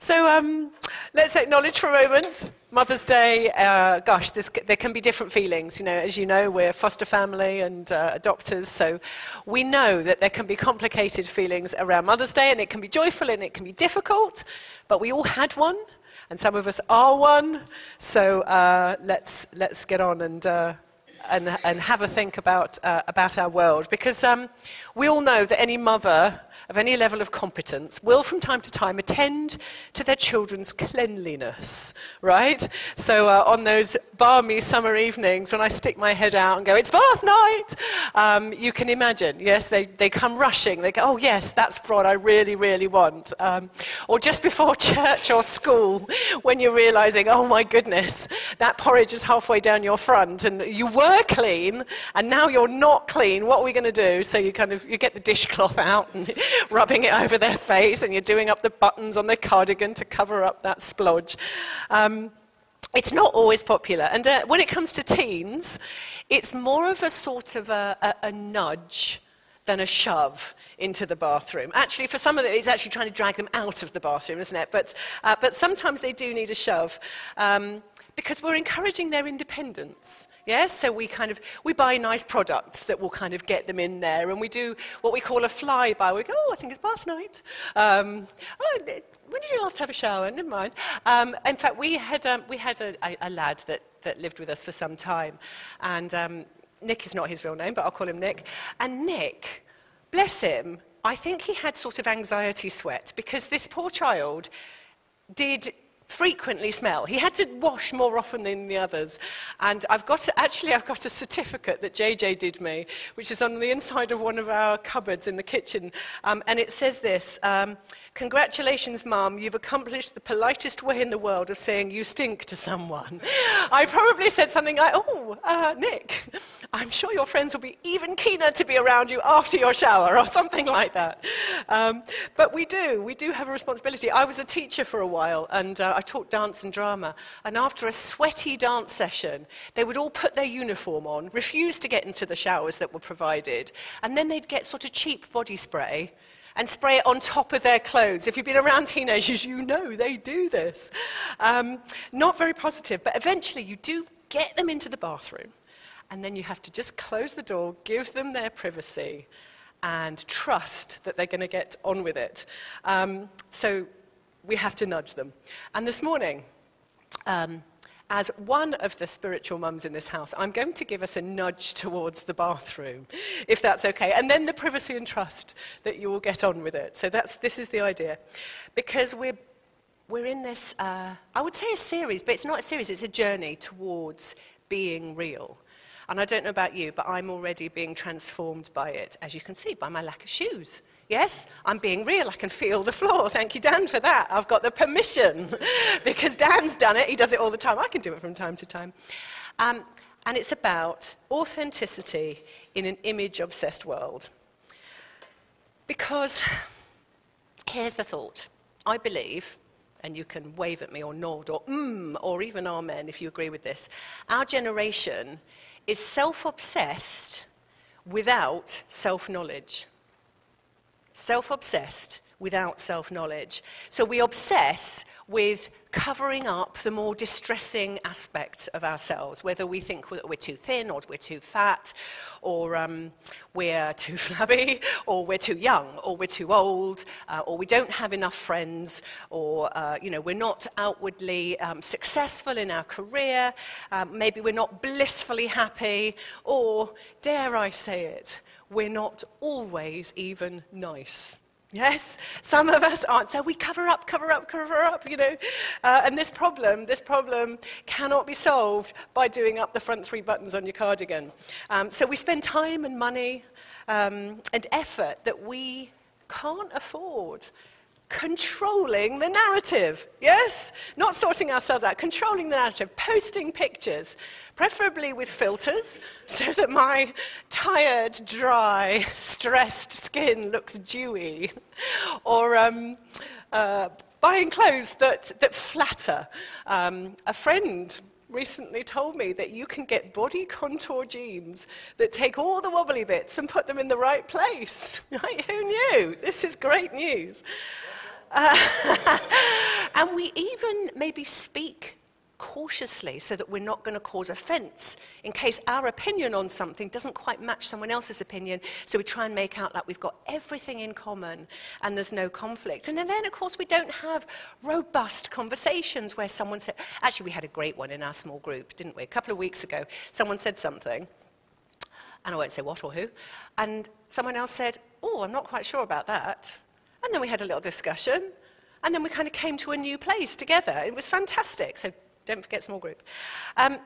So um, let's acknowledge for a moment Mother's Day. Uh, gosh, this, there can be different feelings. You know, as you know, we're foster family and uh, adopters, so we know that there can be complicated feelings around Mother's Day, and it can be joyful and it can be difficult. But we all had one, and some of us are one. So uh, let's let's get on and. Uh, and, and, have a think about, uh, about our world. Because um, we all know that any mother of any level of competence will from time to time attend to their children's cleanliness, right? So uh, on those balmy summer evenings when I stick my head out and go, it's bath night, um, you can imagine, yes, they, they come rushing. They go, oh, yes, that's what I really, really want. Um, or just before church or school when you're realizing, oh, my goodness, that porridge is halfway down your front and you were clean and now you're not clean. What are we going to do? So you kind of, you get the dishcloth out and rubbing it over their face and you're doing up the buttons on their cardigan to cover up that splodge. Um, it's not always popular. And uh, when it comes to teens, it's more of a sort of a, a, a, nudge than a shove into the bathroom. Actually, for some of them, it's actually trying to drag them out of the bathroom, isn't it? But, uh, but sometimes they do need a shove um, because we're encouraging their independence. Yes, so we kind of we buy nice products that will kind of get them in there, and we do what we call a flyby. We go, oh, I think it's bath night. Um, oh, when did you last have a shower? Never mind. Um, in fact, we had um, we had a, a, a, lad that that lived with us for some time, and um, Nick is not his real name, but I'll call him Nick. And Nick, bless him, I think he had sort of anxiety sweat because this poor child did frequently smell. He had to wash more often than the others. And I've got actually, I've got a certificate that JJ did me, which is on the inside of one of our cupboards in the kitchen. Um, and it says this um, Congratulations, Mum, you've accomplished the politest way in the world of saying you stink to someone. I probably said something like, Oh, uh, Nick, I'm sure your friends will be even keener to be around you after your shower, or something like that. Um, but we do, we do have a responsibility. I was a teacher for a while, and uh, I taught dance and drama. And after a sweaty dance session, they would all put their uniform on, refuse to get into the showers that were provided, and then they'd get sort of cheap body spray and spray it on top of their clothes. If you've been around teenagers, you know they do this. Um, not very positive, but eventually you do get them into the bathroom, and then you have to just close the door, give them their privacy, and trust that they're going to get on with it. Um, so we have to nudge them. And this morning, um, as one of the spiritual mums in this house, I'm going to give us a nudge towards the bathroom, if that's okay. And then the privacy and trust that you will get on with it. So that's, this is the idea. Because we're, we're in this, uh, I would say a series, but it's not a series, it's a journey towards being real. And I don't know about you, but I'm already being transformed by it, as you can see, by my lack of shoes. Yes, I'm being real. I can feel the floor. Thank you, Dan, for that. I've got the permission because Dan's done it. He does it all the time. I can do it from time to time. Um, and it's about authenticity in an image obsessed world. Because here's the thought I believe, and you can wave at me or nod or mm or even amen if you agree with this, our generation is self obsessed without self knowledge self obsessed without self knowledge. So we obsess with covering up the more distressing aspects of ourselves, whether we think that we're too thin or we're too fat, or um, we're too flabby, or we're too young, or we're too old, uh, or we don't have enough friends, or uh, you know, we're not outwardly um, successful in our career, um, maybe we're not blissfully happy, or, dare I say it, we're not always even nice. Yes, some of us aren't. So we cover up, cover up, cover up, you know. Uh, and this problem, this problem cannot be solved by doing up the front three buttons on your cardigan. Um, so we spend time and money um, and effort that we can't afford controlling the narrative. Yes? Not sorting ourselves out, controlling the narrative, posting pictures, preferably with filters, so that my tired, dry, stressed skin looks dewy. Or um, uh, buying clothes that, that flatter. Um, a friend recently told me that you can get body contour jeans that take all the wobbly bits and put them in the right place. Right? Who knew? This is great news. Uh, and we even maybe speak cautiously so that we're not going to cause offense in case our opinion on something doesn't quite match someone else's opinion. So we try and make out like we've got everything in common and there's no conflict. And then, of course, we don't have robust conversations where someone said, actually, we had a great one in our small group, didn't we? A couple of weeks ago, someone said something. And I won't say what or who. And someone else said, Oh, I'm not quite sure about that. And then we had a little discussion. And then we kind of came to a new place together. It was fantastic. So don't forget small group. Um,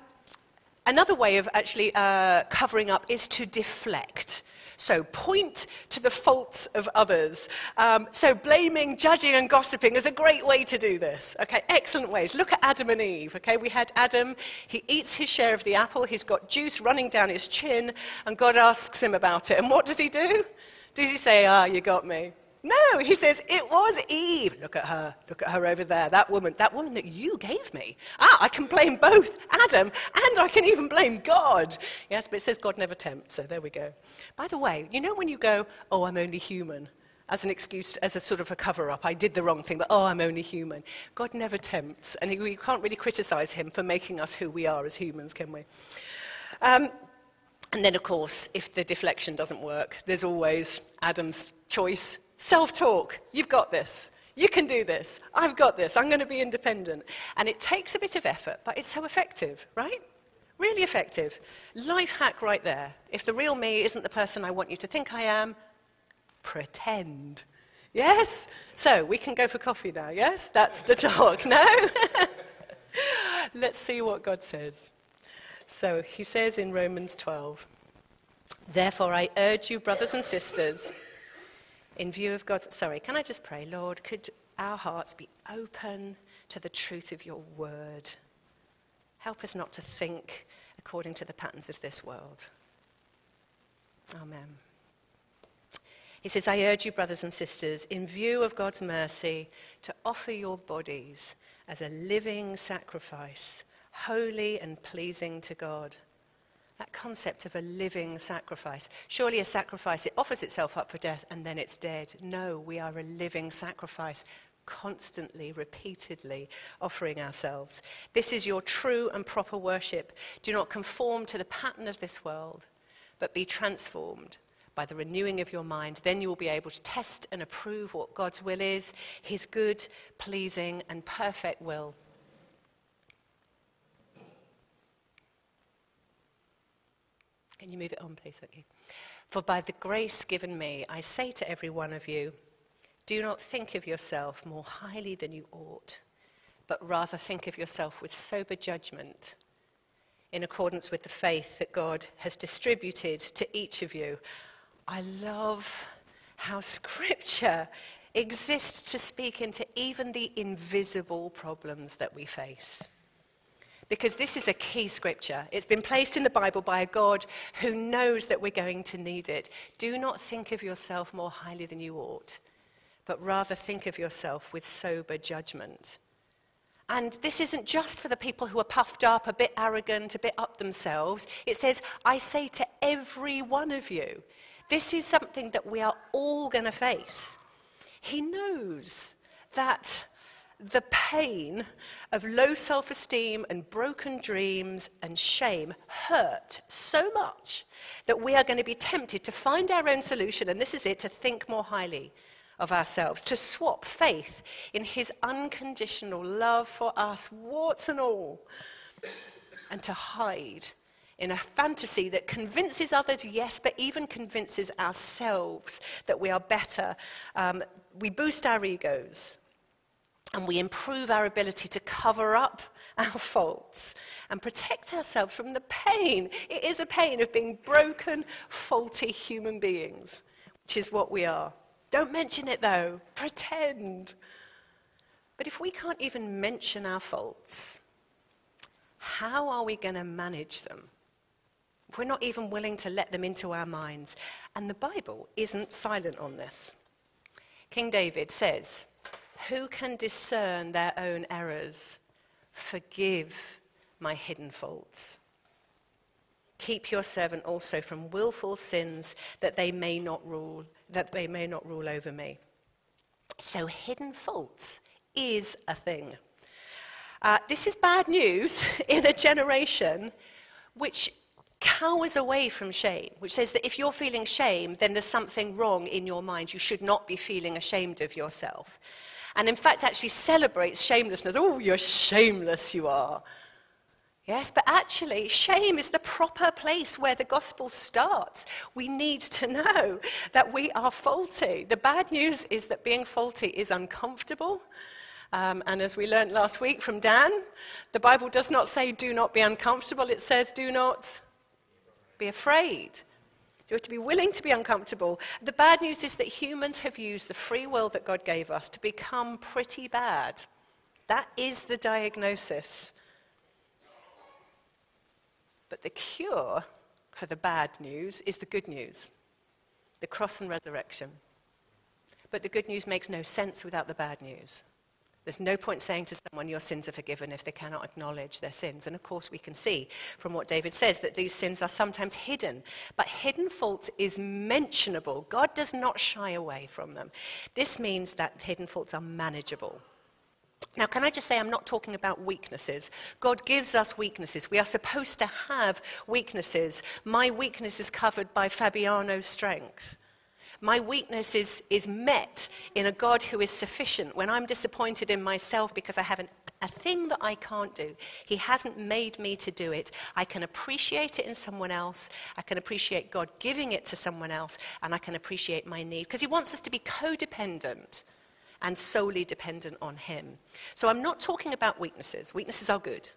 another way of actually uh, covering up is to deflect. So point to the faults of others. Um, so blaming, judging, and gossiping is a great way to do this. Okay, excellent ways. Look at Adam and Eve. Okay, we had Adam. He eats his share of the apple. He's got juice running down his chin, and God asks him about it. And what does he do? Does he say, "Ah, you got me"? No, he says, it was Eve. Look at her. Look at her over there. That woman, that woman that you gave me. Ah, I can blame both Adam and I can even blame God. Yes, but it says God never tempts, so there we go. By the way, you know when you go, oh, I'm only human, as an excuse, as a sort of a cover up, I did the wrong thing, but oh, I'm only human. God never tempts, and we can't really criticize him for making us who we are as humans, can we? Um, and then, of course, if the deflection doesn't work, there's always Adam's choice Self talk. You've got this. You can do this. I've got this. I'm going to be independent. And it takes a bit of effort, but it's so effective, right? Really effective. Life hack right there. If the real me isn't the person I want you to think I am, pretend. Yes? So we can go for coffee now, yes? That's the talk, no? Let's see what God says. So he says in Romans 12, Therefore I urge you, brothers and sisters, in view of God's. Sorry, can I just pray, Lord, could our hearts be open to the truth of your word? Help us not to think according to the patterns of this world. Amen. He says, I urge you, brothers and sisters, in view of God's mercy, to offer your bodies as a living sacrifice, holy and pleasing to God. That concept of a living sacrifice. Surely a sacrifice, it offers itself up for death and then it's dead. No, we are a living sacrifice, constantly, repeatedly offering ourselves. This is your true and proper worship. Do not conform to the pattern of this world, but be transformed by the renewing of your mind. Then you will be able to test and approve what God's will is, his good, pleasing, and perfect will. Can you move it on, please? Thank you. For by the grace given me, I say to every one of you, do not think of yourself more highly than you ought, but rather think of yourself with sober judgment, in accordance with the faith that God has distributed to each of you. I love how Scripture exists to speak into even the invisible problems that we face because this is a key scripture. It's been placed in the Bible by a God who knows that we're going to need it. Do not think of yourself more highly than you ought, but rather think of yourself with sober judgment. And this isn't just for the people who are puffed up, a bit arrogant, a bit up themselves. It says, I say to every one of you, this is something that we are all going to face. He knows that the pain of low self esteem and broken dreams and shame hurt so much that we are going to be tempted to find our own solution, and this is it, to think more highly of ourselves, to swap faith in his unconditional love for us, warts and all, and to hide in a fantasy that convinces others, yes, but even convinces ourselves that we are better. Um, we boost our egos and we improve our ability to cover up our faults and protect ourselves from the pain. It is a pain of being broken, faulty human beings, which is what we are. Don't mention it though, pretend. But if we can't even mention our faults, how are we going to manage them? We're not even willing to let them into our minds. And the Bible isn't silent on this. King David says, who can discern their own errors? Forgive my hidden faults. Keep your servant also from willful sins that they may not rule, that they may not rule over me. So hidden faults is a thing. Uh, this is bad news in a generation which cowers away from shame, which says that if you're feeling shame, then there's something wrong in your mind. You should not be feeling ashamed of yourself. And in fact, actually celebrates shamelessness. Oh, you're shameless, you are. Yes, but actually, shame is the proper place where the gospel starts. We need to know that we are faulty. The bad news is that being faulty is uncomfortable. Um, and as we learned last week from Dan, the Bible does not say do not be uncomfortable, it says do not be afraid. You have to be willing to be uncomfortable. The bad news is that humans have used the free will that God gave us to become pretty bad. That is the diagnosis. But the cure for the bad news is the good news the cross and resurrection. But the good news makes no sense without the bad news. There's no point saying to someone, Your sins are forgiven, if they cannot acknowledge their sins. And of course, we can see from what David says that these sins are sometimes hidden. But hidden faults is mentionable. God does not shy away from them. This means that hidden faults are manageable. Now, can I just say, I'm not talking about weaknesses. God gives us weaknesses. We are supposed to have weaknesses. My weakness is covered by Fabiano's strength. My weakness is, is met in a God who is sufficient. When I'm disappointed in myself because I have an, a thing that I can't do, He hasn't made me to do it. I can appreciate it in someone else. I can appreciate God giving it to someone else, and I can appreciate my need. Because He wants us to be codependent and solely dependent on Him. So I'm not talking about weaknesses. Weaknesses are good.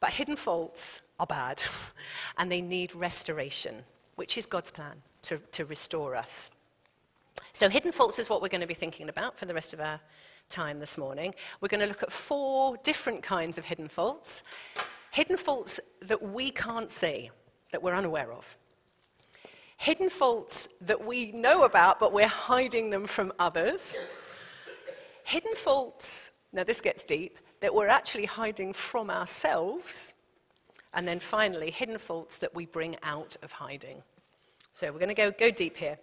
But hidden faults are bad, and they need restoration, which is God's plan to, to restore us. So, hidden faults is what we're going to be thinking about for the rest of our time this morning. We're going to look at four different kinds of hidden faults. Hidden faults that we can't see, that we're unaware of. Hidden faults that we know about, but we're hiding them from others. Hidden faults, now this gets deep, that we're actually hiding from ourselves. And then finally, hidden faults that we bring out of hiding. So we're going to go, go deep here.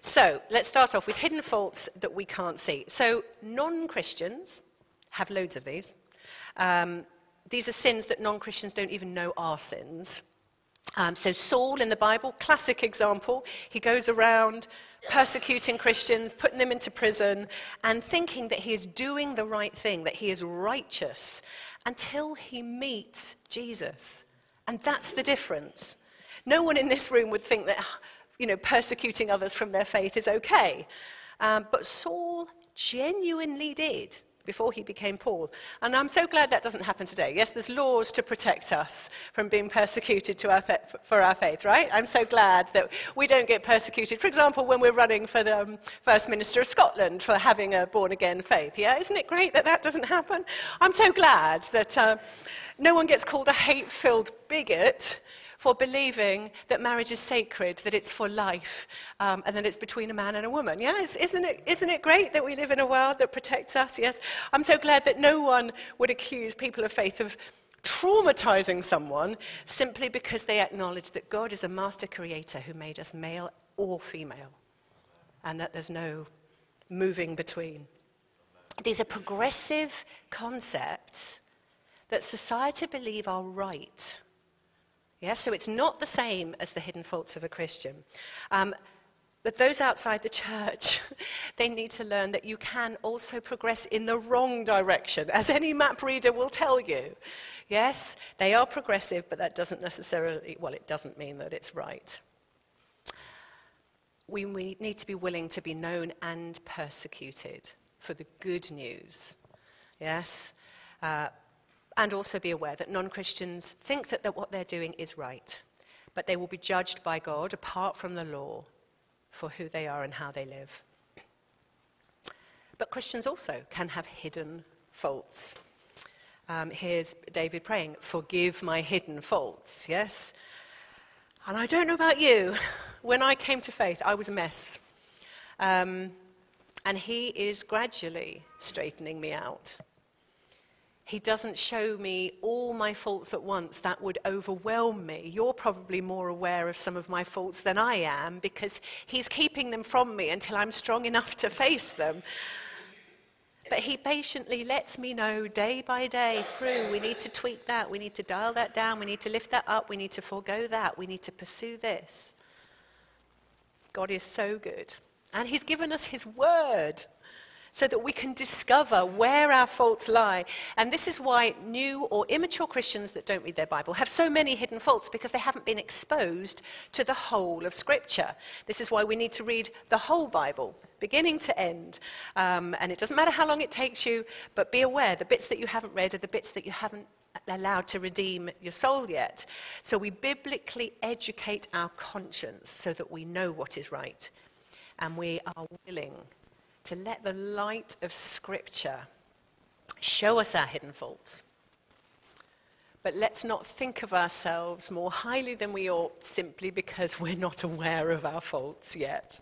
So let's start off with hidden faults that we can't see. So non Christians have loads of these. Um, these are sins that non Christians don't even know are sins. Um, so Saul in the Bible, classic example. He goes around persecuting Christians, putting them into prison, and thinking that he is doing the right thing, that he is righteous, until he meets Jesus. And that's the difference. No one in this room would think that, you know, persecuting others from their faith is okay. Um, but Saul genuinely did before he became Paul. And I'm so glad that doesn't happen today. Yes, there's laws to protect us from being persecuted our for our faith, right? I'm so glad that we don't get persecuted. For example, when we're running for the um, First Minister of Scotland for having a born again faith. Yeah, isn't it great that that doesn't happen? I'm so glad that uh, no one gets called a hate filled bigot for believing that marriage is sacred, that it's for life, um, and that it's between a man and a woman. Yes, isn't it, isn't it great that we live in a world that protects us? Yes. I'm so glad that no one would accuse people of faith of traumatizing someone simply because they acknowledge that God is a master creator who made us male or female, and that there's no moving between. These are progressive concepts that society believe are right yeah, so it's not the same as the hidden faults of a Christian. Um, that those outside the church, they need to learn that you can also progress in the wrong direction, as any map reader will tell you. Yes, they are progressive, but that doesn't necessarily, well, it doesn't mean that it's right. We, we need to be willing to be known and persecuted for the good news. Yes? Uh, and also be aware that non Christians think that, that what they're doing is right, but they will be judged by God apart from the law for who they are and how they live. But Christians also can have hidden faults. Um, here's David praying, Forgive my hidden faults, yes? And I don't know about you, when I came to faith, I was a mess. Um, and he is gradually straightening me out. He doesn't show me all my faults at once. That would overwhelm me. You're probably more aware of some of my faults than I am because He's keeping them from me until I'm strong enough to face them. But He patiently lets me know day by day through we need to tweak that, we need to dial that down, we need to lift that up, we need to forego that, we need to pursue this. God is so good. And He's given us His word so that we can discover where our faults lie. And this is why new or immature Christians that don't read their Bible have so many hidden faults because they haven't been exposed to the whole of Scripture. This is why we need to read the whole Bible, beginning to end. Um, and it doesn't matter how long it takes you, but be aware the bits that you haven't read are the bits that you haven't allowed to redeem your soul yet. So we biblically educate our conscience so that we know what is right and we are willing to let the light of Scripture show us our hidden faults. But let's not think of ourselves more highly than we ought simply because we're not aware of our faults yet.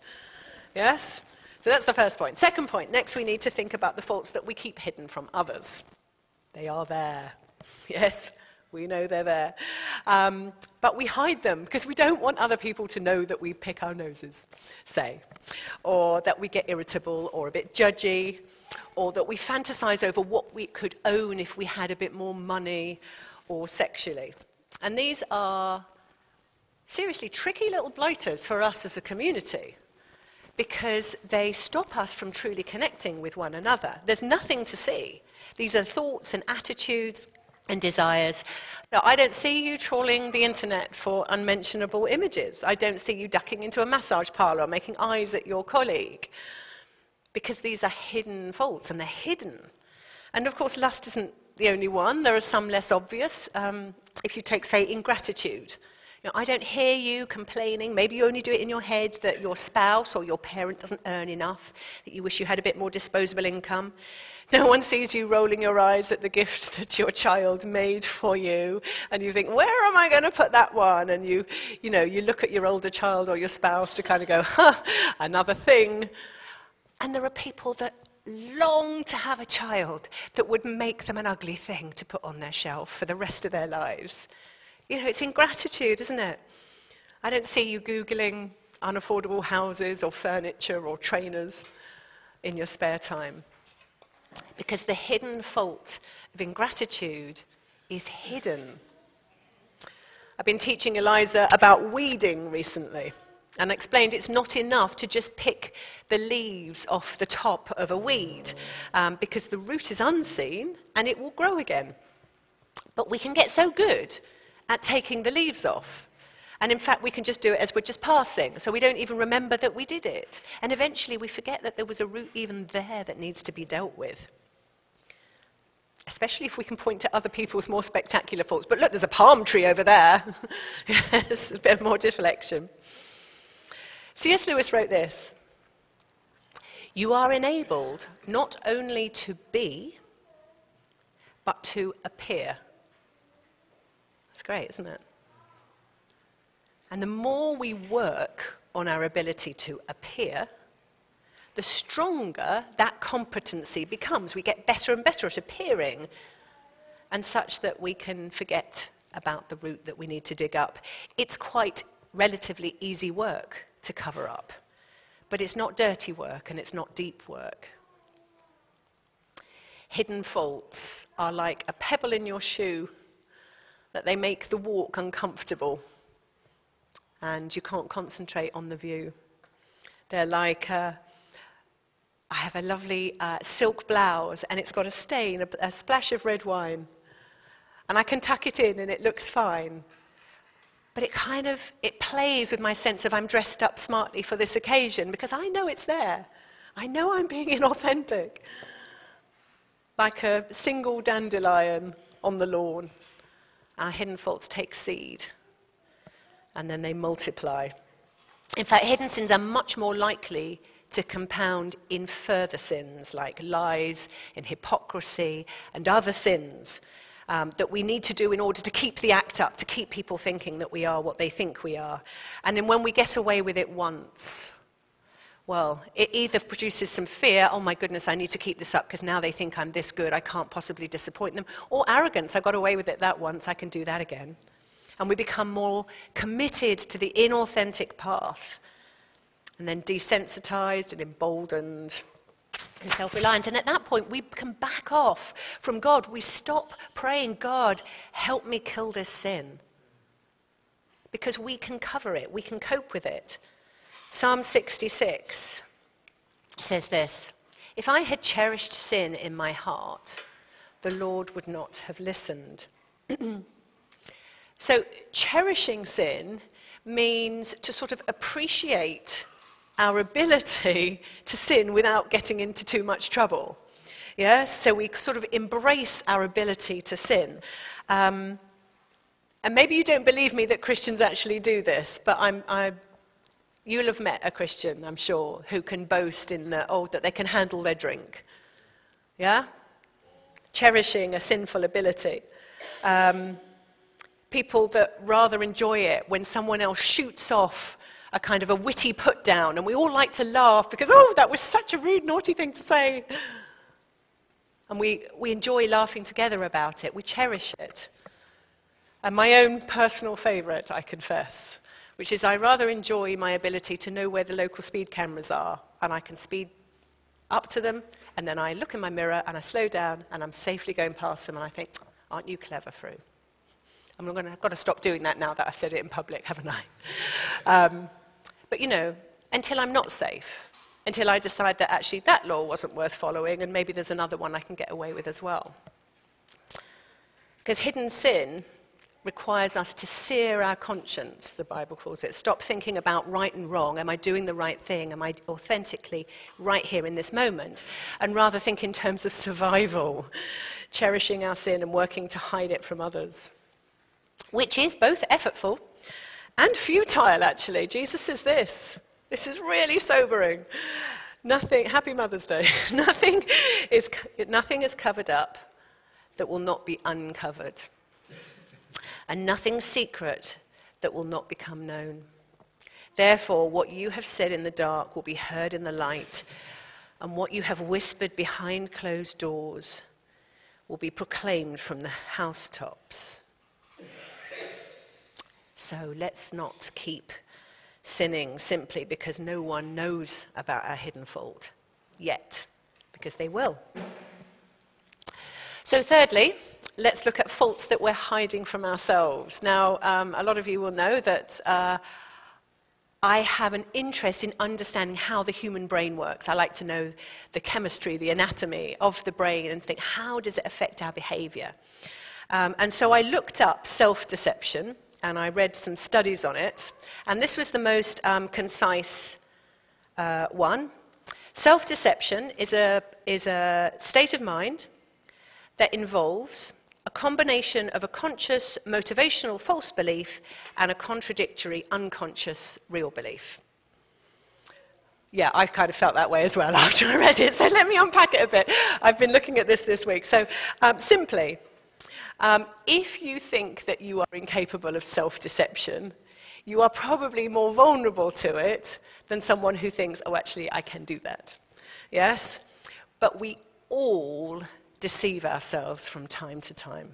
Yes? So that's the first point. Second point next, we need to think about the faults that we keep hidden from others. They are there. Yes? We know they're there. Um, but we hide them because we don't want other people to know that we pick our noses, say, or that we get irritable or a bit judgy, or that we fantasize over what we could own if we had a bit more money or sexually. And these are seriously tricky little blighters for us as a community because they stop us from truly connecting with one another. There's nothing to see. These are thoughts and attitudes, and desires. Now, I don't see you trawling the internet for unmentionable images. I don't see you ducking into a massage parlor or making eyes at your colleague because these are hidden faults and they're hidden. And of course, lust isn't the only one. There are some less obvious. Um, if you take, say, ingratitude, you know, I don't hear you complaining. Maybe you only do it in your head that your spouse or your parent doesn't earn enough, that you wish you had a bit more disposable income. No one sees you rolling your eyes at the gift that your child made for you, and you think, where am I going to put that one? And you, you know, you look at your older child or your spouse to kind of go, huh, another thing. And there are people that long to have a child that would make them an ugly thing to put on their shelf for the rest of their lives. You know, it's ingratitude, isn't it? I don't see you Googling unaffordable houses or furniture or trainers in your spare time. Because the hidden fault of ingratitude is hidden. I've been teaching Eliza about weeding recently and explained it's not enough to just pick the leaves off the top of a weed um, because the root is unseen and it will grow again. But we can get so good at taking the leaves off. And in fact, we can just do it as we're just passing, so we don't even remember that we did it. And eventually, we forget that there was a root even there that needs to be dealt with. Especially if we can point to other people's more spectacular faults. But look, there's a palm tree over there. yes, a bit more deflection. C.S. Lewis wrote this You are enabled not only to be, but to appear. That's great, isn't it? And the more we work on our ability to appear, the stronger that competency becomes. We get better and better at appearing, and such that we can forget about the root that we need to dig up. It's quite relatively easy work to cover up, but it's not dirty work and it's not deep work. Hidden faults are like a pebble in your shoe that they make the walk uncomfortable and you can't concentrate on the view. They're like, uh, I have a lovely uh, silk blouse and it's got a stain, a, a splash of red wine. And I can tuck it in and it looks fine. But it kind of, it plays with my sense of I'm dressed up smartly for this occasion because I know it's there. I know I'm being inauthentic. Like a single dandelion on the lawn our hidden faults take seed and then they multiply. In fact, hidden sins are much more likely to compound in further sins like lies and hypocrisy and other sins um, that we need to do in order to keep the act up, to keep people thinking that we are what they think we are. And then when we get away with it once, well, it either produces some fear, oh my goodness, I need to keep this up because now they think I'm this good, I can't possibly disappoint them, or arrogance, I got away with it that once, I can do that again. And we become more committed to the inauthentic path, and then desensitized and emboldened, and self reliant. And at that point, we can back off from God. We stop praying, God, help me kill this sin. Because we can cover it, we can cope with it. Psalm 66 says this If I had cherished sin in my heart, the Lord would not have listened. so, cherishing sin means to sort of appreciate our ability to sin without getting into too much trouble. Yes, so we sort of embrace our ability to sin. Um, and maybe you don't believe me that Christians actually do this, but I'm, I, you'll have met a Christian, I'm sure, who can boast in the, oh, that they can handle their drink. Yeah? Cherishing a sinful ability. Um, people that rather enjoy it when someone else shoots off a kind of a witty put down, and we all like to laugh because, oh, that was such a rude, naughty thing to say. And we, we enjoy laughing together about it, we cherish it. And my own personal favourite, I confess, which is I rather enjoy my ability to know where the local speed cameras are, and I can speed up to them, and then I look in my mirror and I slow down, and I'm safely going past them, and I think, aren't you clever, Fru? I'm going to, I've got to stop doing that now that I've said it in public, haven't I? Um, but you know, until I'm not safe, until I decide that actually that law wasn't worth following and maybe there's another one I can get away with as well. Because hidden sin requires us to sear our conscience, the Bible calls it. Stop thinking about right and wrong. Am I doing the right thing? Am I authentically right here in this moment? And rather think in terms of survival, cherishing our sin and working to hide it from others, which is both effortful and futile, actually. Jesus says this. This is really sobering. Nothing, happy Mother's Day. nothing, is, nothing is covered up that will not be uncovered. And nothing secret that will not become known. Therefore, what you have said in the dark will be heard in the light, and what you have whispered behind closed doors will be proclaimed from the housetops. So let's not keep sinning simply because no one knows about our hidden fault yet, because they will. So, thirdly, let's look at faults that we're hiding from ourselves. Now, um, a lot of you will know that. Uh, I have an interest in understanding how the human brain works. I like to know the chemistry, the anatomy of the brain, and think how does it affect our behavior. Um, and so I looked up self deception, and I read some studies on it. And this was the most um, concise uh, one. Self deception is a, is a state of mind that involves a combination of a conscious motivational false belief and a contradictory unconscious real belief. Yeah, I've kind of felt that way as well after I read it, so let me unpack it a bit. I've been looking at this this week. So, um, simply, um, if you think that you are incapable of self deception, you are probably more vulnerable to it than someone who thinks, oh, actually, I can do that. Yes? But we all deceive ourselves from time to time.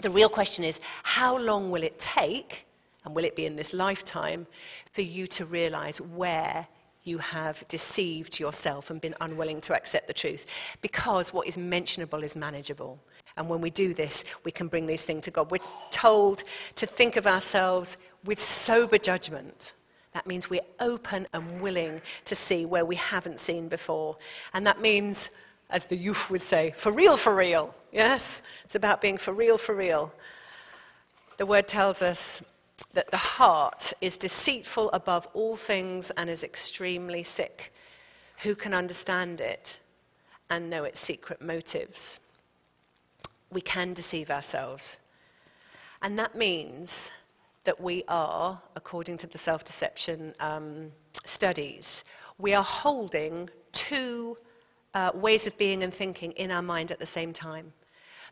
The real question is how long will it take, and will it be in this lifetime, for you to realize where you have deceived yourself and been unwilling to accept the truth? Because what is mentionable is manageable. And when we do this, we can bring these things to God. We're told to think of ourselves with sober judgment. That means we're open and willing to see where we haven't seen before. And that means, as the youth would say, for real, for real. Yes? It's about being for real, for real. The word tells us that the heart is deceitful above all things and is extremely sick. Who can understand it and know its secret motives? We can deceive ourselves. And that means that we are, according to the self deception um, studies, we are holding two uh, ways of being and thinking in our mind at the same time.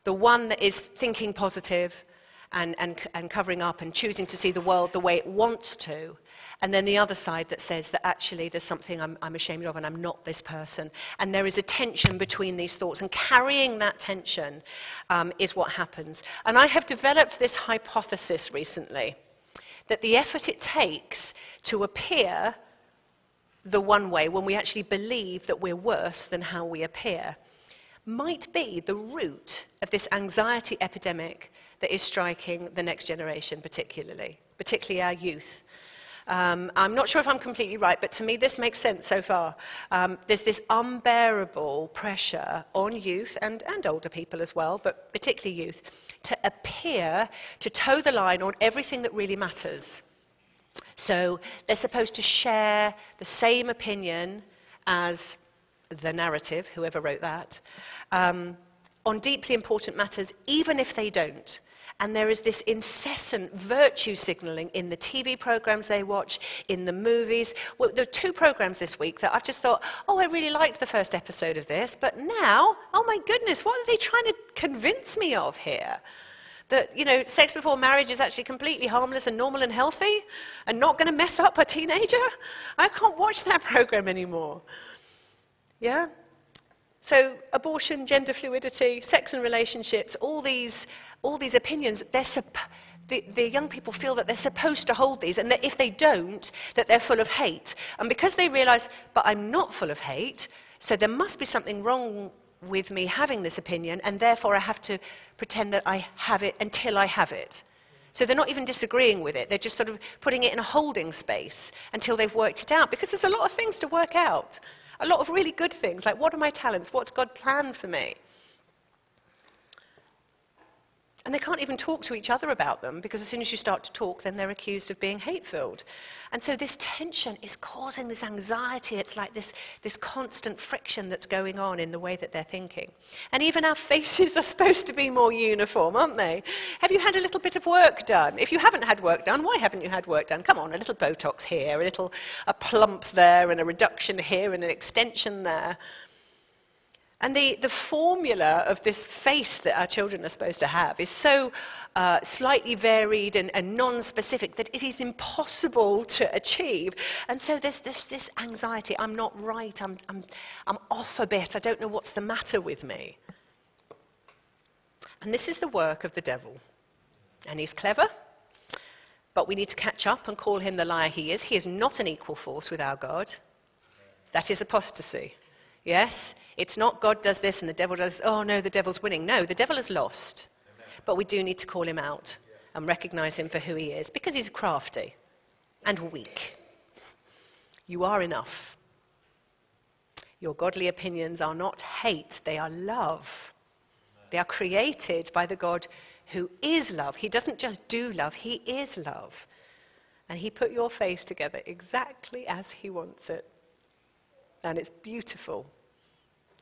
The one that is thinking positive and, and, and covering up and choosing to see the world the way it wants to, and then the other side that says that actually there's something I'm, I'm ashamed of and I'm not this person. And there is a tension between these thoughts, and carrying that tension um, is what happens. And I have developed this hypothesis recently that the effort it takes to appear the one way when we actually believe that we're worse than how we appear, might be the root of this anxiety epidemic that is striking the next generation, particularly, particularly our youth. Um, I'm not sure if I'm completely right, but to me this makes sense so far. Um, there's this unbearable pressure on youth and, and older people as well, but particularly youth, to appear to toe the line on everything that really matters. So they're supposed to share the same opinion as the narrative, whoever wrote that, um, on deeply important matters, even if they don't. And there is this incessant virtue signaling in the TV programs they watch, in the movies. Well, there are two programs this week that I've just thought, oh, I really liked the first episode of this, but now, oh my goodness, what are they trying to convince me of here? That, you know, sex before marriage is actually completely harmless and normal and healthy and not going to mess up a teenager? I can't watch that program anymore. Yeah? So, abortion, gender fluidity, sex and relationships, all these, all these opinions, they're the, the young people feel that they're supposed to hold these, and that if they don't, that they're full of hate. And because they realize, but I'm not full of hate, so there must be something wrong with me having this opinion, and therefore I have to pretend that I have it until I have it. So they're not even disagreeing with it, they're just sort of putting it in a holding space until they've worked it out, because there's a lot of things to work out. A lot of really good things, like what are my talents? What's God planned for me? And they can't even talk to each other about them because as soon as you start to talk, then they're accused of being hate filled. And so this tension is causing this anxiety. It's like this, this constant friction that's going on in the way that they're thinking. And even our faces are supposed to be more uniform, aren't they? Have you had a little bit of work done? If you haven't had work done, why haven't you had work done? Come on, a little Botox here, a little a plump there, and a reduction here, and an extension there. And the, the formula of this face that our children are supposed to have is so uh, slightly varied and, and non specific that it is impossible to achieve. And so there's this, this anxiety I'm not right, I'm, I'm, I'm off a bit, I don't know what's the matter with me. And this is the work of the devil. And he's clever, but we need to catch up and call him the liar he is. He is not an equal force with our God, that is apostasy. Yes? It's not God does this and the devil does, oh no, the devil's winning. No, the devil has lost. But we do need to call him out and recognize him for who he is because he's crafty and weak. You are enough. Your godly opinions are not hate, they are love. They are created by the God who is love. He doesn't just do love, He is love. And He put your face together exactly as He wants it. And it's beautiful.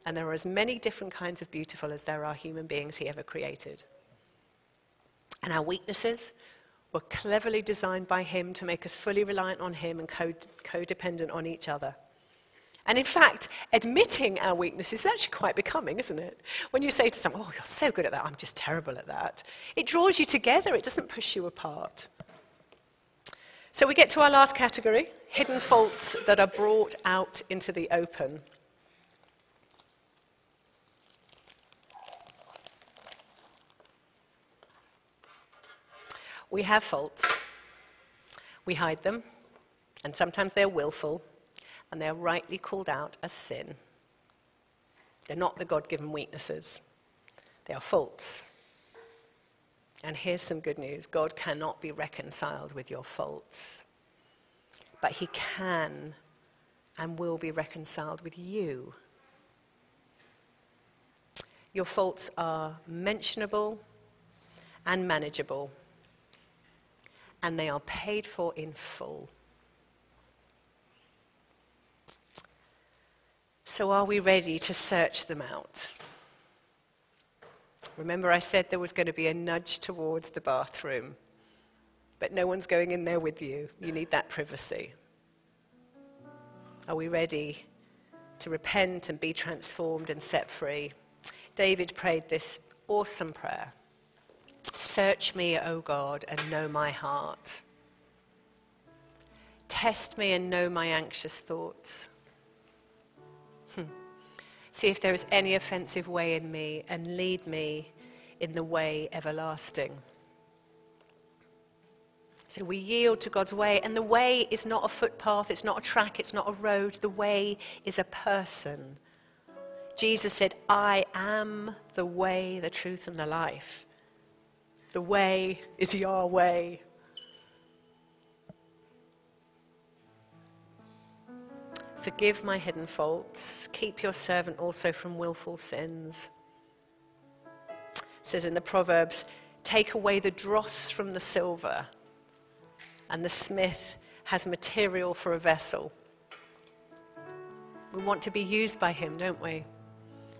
And there are as many different kinds of beautiful as there are human beings he ever created. And our weaknesses were cleverly designed by him to make us fully reliant on him and co codependent on each other. And in fact, admitting our weakness is actually quite becoming, isn't it? When you say to someone, Oh, you're so good at that, I'm just terrible at that, it draws you together, it doesn't push you apart. So we get to our last category hidden faults that are brought out into the open. We have faults. We hide them, and sometimes they're willful, and they're rightly called out as sin. They're not the God given weaknesses, they are faults. And here's some good news God cannot be reconciled with your faults, but He can and will be reconciled with you. Your faults are mentionable and manageable and they are paid for in full. So, are we ready to search them out? Remember, I said there was going to be a nudge towards the bathroom, but no one's going in there with you. You need that privacy. Are we ready to repent and be transformed and set free? David prayed this awesome prayer. Search me, O God, and know my heart. Test me and know my anxious thoughts. Hmm. See if there is any offensive way in me and lead me in the way everlasting. So we yield to God's way, and the way is not a footpath, it's not a track, it's not a road. The way is a person. Jesus said, I am the way, the truth, and the life. The way is Yahweh. Forgive my hidden faults. Keep your servant also from willful sins. It says in the Proverbs, take away the dross from the silver, and the smith has material for a vessel. We want to be used by him, don't we?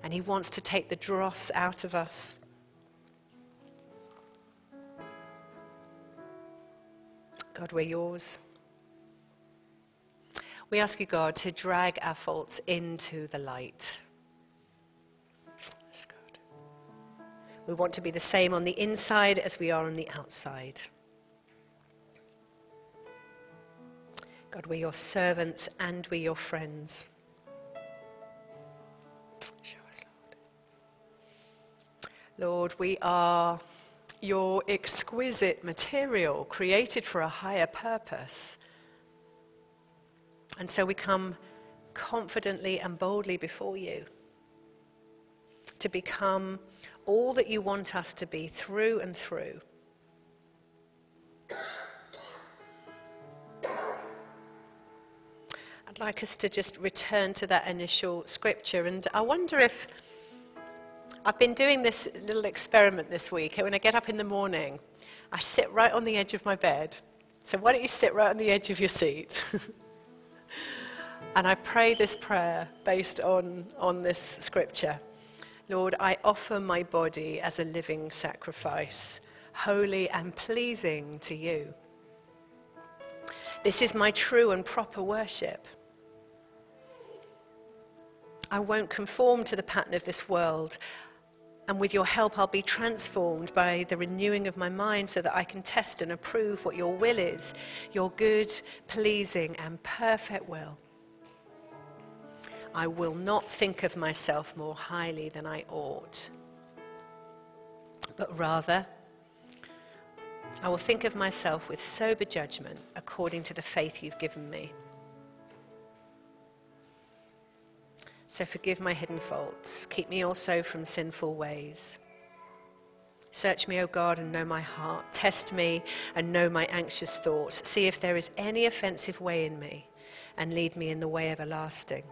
And he wants to take the dross out of us. God, we're yours. We ask you, God, to drag our faults into the light. We want to be the same on the inside as we are on the outside. God, we're your servants and we're your friends. Show us, Lord. Lord, we are your exquisite material created for a higher purpose. And so we come confidently and boldly before you to become all that you want us to be through and through. I'd like us to just return to that initial scripture. And I wonder if I've been doing this little experiment this week. When I get up in the morning, I sit right on the edge of my bed. So why don't you sit right on the edge of your seat? And I pray this prayer based on, on this scripture. Lord, I offer my body as a living sacrifice, holy and pleasing to you. This is my true and proper worship. I won't conform to the pattern of this world. And with your help, I'll be transformed by the renewing of my mind so that I can test and approve what your will is, your good, pleasing, and perfect will. I will not think of myself more highly than I ought, but rather, I will think of myself with sober judgment according to the faith you've given me. So forgive my hidden faults. Keep me also from sinful ways. Search me, O God, and know my heart. Test me and know my anxious thoughts. See if there is any offensive way in me, and lead me in the way everlasting.